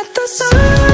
Let the sun.